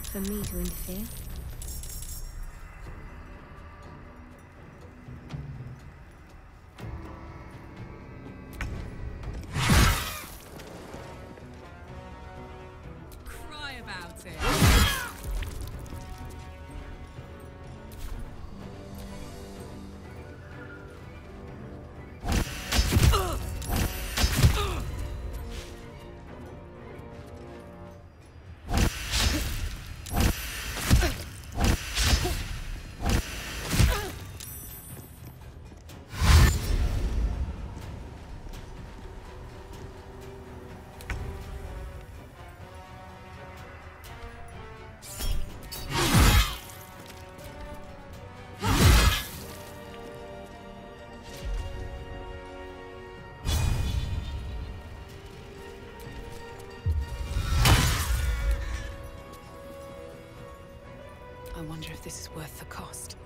for me to interfere. Cry about it. I wonder if this is worth the cost.